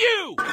you!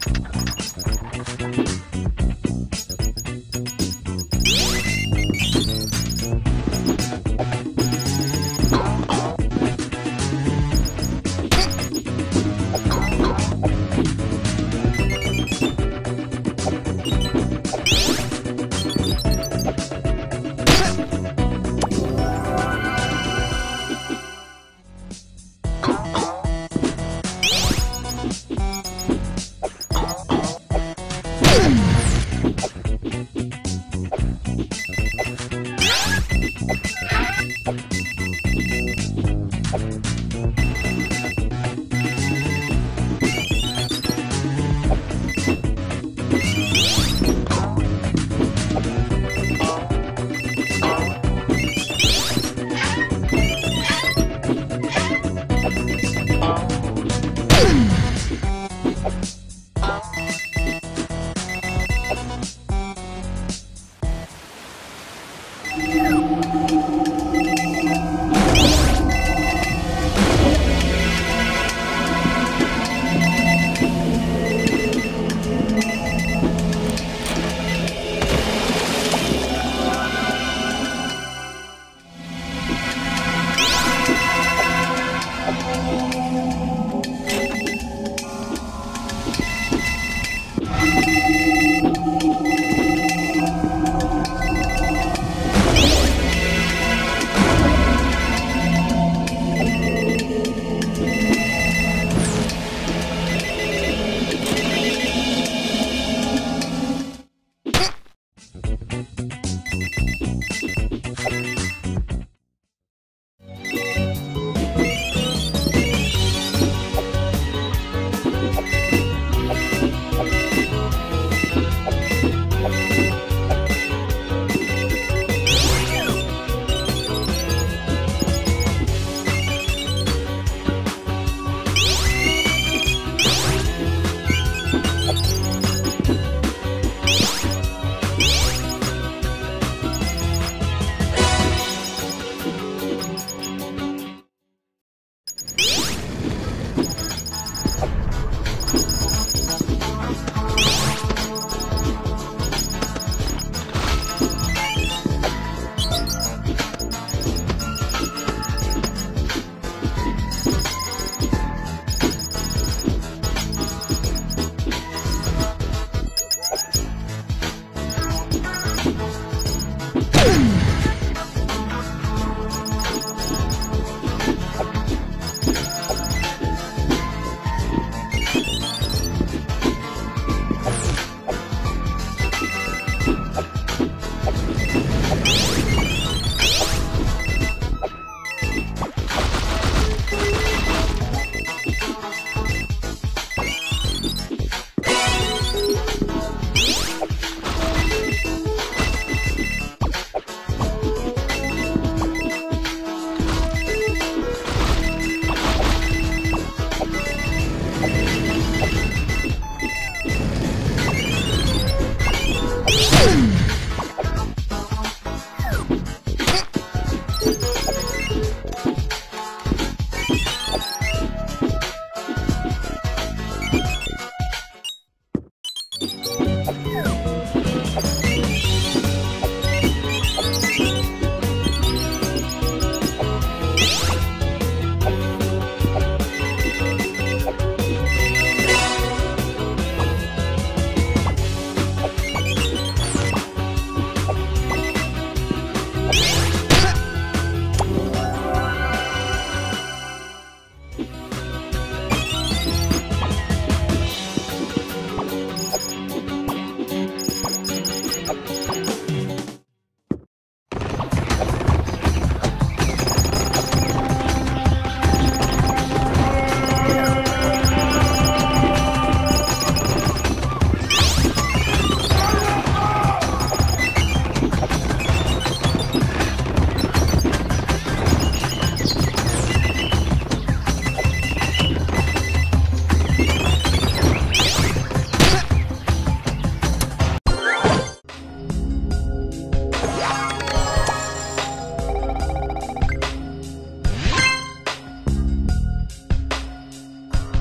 フフフフフ。